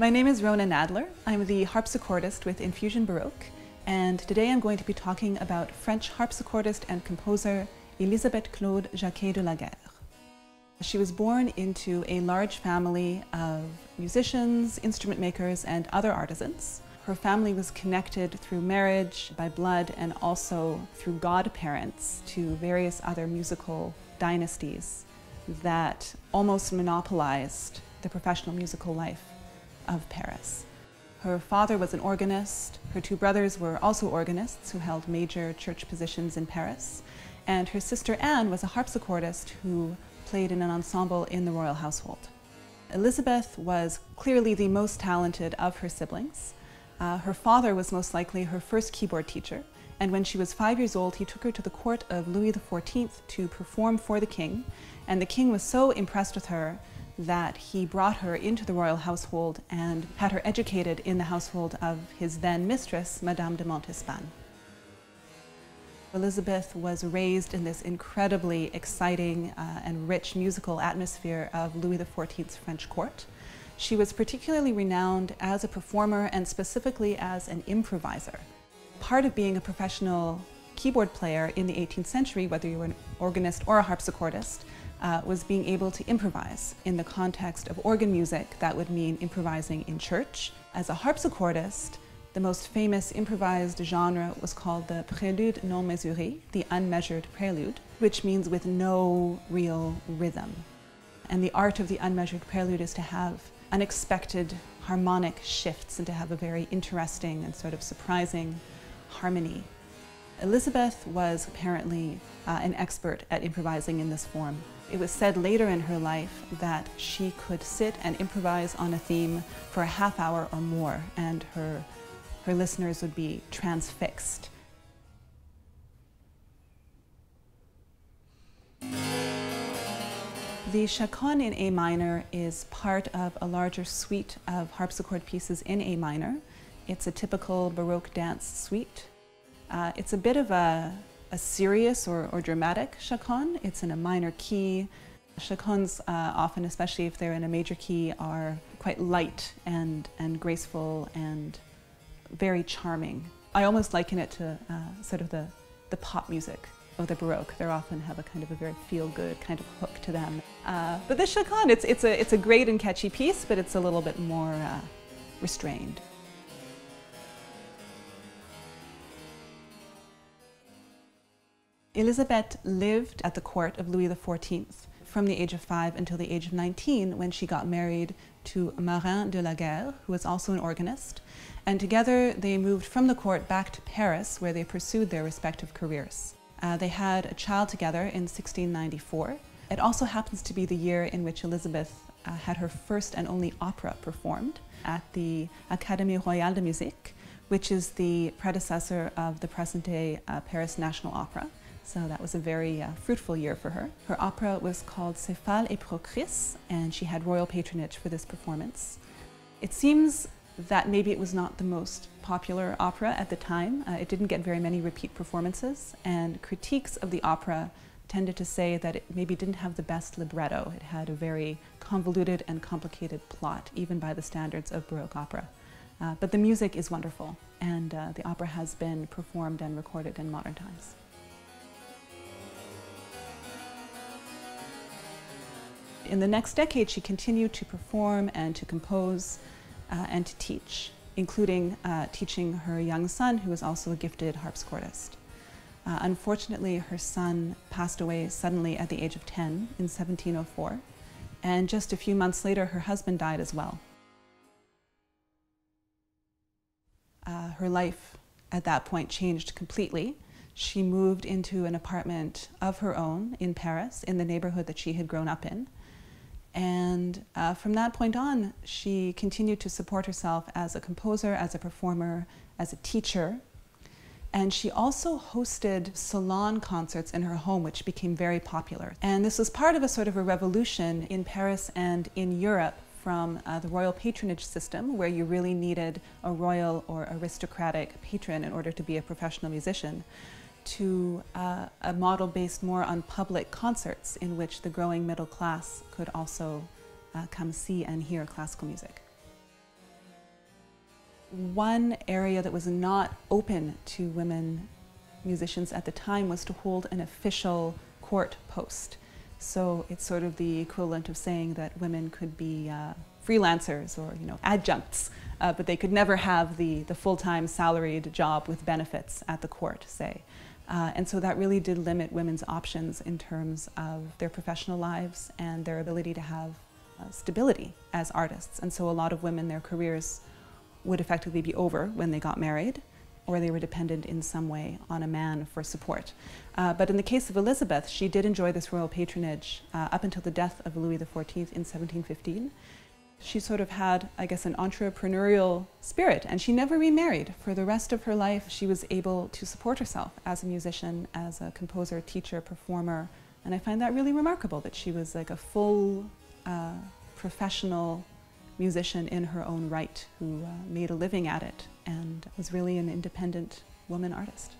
My name is Rona Nadler. I'm the harpsichordist with Infusion Baroque, and today I'm going to be talking about French harpsichordist and composer Elisabeth Claude Jacquet de la Guerre. She was born into a large family of musicians, instrument makers, and other artisans. Her family was connected through marriage, by blood, and also through godparents to various other musical dynasties that almost monopolized the professional musical life of Paris. Her father was an organist, her two brothers were also organists who held major church positions in Paris, and her sister Anne was a harpsichordist who played in an ensemble in the royal household. Elizabeth was clearly the most talented of her siblings. Uh, her father was most likely her first keyboard teacher, and when she was five years old, he took her to the court of Louis XIV to perform for the king, and the king was so impressed with her that he brought her into the royal household and had her educated in the household of his then mistress, Madame de Montespan. Elizabeth was raised in this incredibly exciting uh, and rich musical atmosphere of Louis XIV's French court. She was particularly renowned as a performer and specifically as an improviser. Part of being a professional keyboard player in the 18th century, whether you were an organist or a harpsichordist, uh, was being able to improvise. In the context of organ music, that would mean improvising in church. As a harpsichordist, the most famous improvised genre was called the prélude non mesuré, the unmeasured prelude, which means with no real rhythm. And the art of the unmeasured prelude is to have unexpected harmonic shifts and to have a very interesting and sort of surprising harmony. Elizabeth was apparently uh, an expert at improvising in this form. It was said later in her life that she could sit and improvise on a theme for a half hour or more, and her her listeners would be transfixed. The chaconne in A minor is part of a larger suite of harpsichord pieces in A minor. It's a typical Baroque dance suite. Uh, it's a bit of a, a serious or, or, dramatic chaconne. It's in a minor key. Chaconnes uh, often, especially if they're in a major key, are quite light and, and graceful and very charming. I almost liken it to uh, sort of the, the pop music of the Baroque. They often have a kind of a very feel-good kind of hook to them. Uh, but this chaconne, it's, it's, a, it's a great and catchy piece, but it's a little bit more uh, restrained. Elizabeth lived at the court of Louis XIV from the age of five until the age of 19 when she got married to Marin de la Guerre, who was also an organist. And together they moved from the court back to Paris, where they pursued their respective careers. Uh, they had a child together in 1694. It also happens to be the year in which Elizabeth uh, had her first and only opera performed at the Académie Royale de Musique, which is the predecessor of the present-day uh, Paris National Opera. So that was a very uh, fruitful year for her. Her opera was called Céphale et Procris, and she had royal patronage for this performance. It seems that maybe it was not the most popular opera at the time. Uh, it didn't get very many repeat performances, and critiques of the opera tended to say that it maybe didn't have the best libretto. It had a very convoluted and complicated plot, even by the standards of Baroque opera. Uh, but the music is wonderful, and uh, the opera has been performed and recorded in modern times. In the next decade, she continued to perform and to compose uh, and to teach, including uh, teaching her young son, who was also a gifted harpsichordist. Uh, unfortunately, her son passed away suddenly at the age of 10 in 1704, and just a few months later, her husband died as well. Uh, her life at that point changed completely. She moved into an apartment of her own in Paris, in the neighborhood that she had grown up in. And uh, from that point on, she continued to support herself as a composer, as a performer, as a teacher. And she also hosted salon concerts in her home, which became very popular. And this was part of a sort of a revolution in Paris and in Europe from uh, the royal patronage system, where you really needed a royal or aristocratic patron in order to be a professional musician, to uh, a model based more on public concerts in which the growing middle class could also uh, come see and hear classical music. One area that was not open to women musicians at the time was to hold an official court post. So it's sort of the equivalent of saying that women could be uh, freelancers or you know adjuncts, uh, but they could never have the, the full-time salaried job with benefits at the court, say. Uh, and so that really did limit women's options in terms of their professional lives and their ability to have stability as artists. And so a lot of women, their careers would effectively be over when they got married or they were dependent in some way on a man for support. Uh, but in the case of Elizabeth, she did enjoy this royal patronage uh, up until the death of Louis XIV in 1715. She sort of had, I guess, an entrepreneurial spirit, and she never remarried. For the rest of her life, she was able to support herself as a musician, as a composer, teacher, performer, and I find that really remarkable that she was like a full uh, professional musician in her own right who uh, made a living at it and was really an independent woman artist.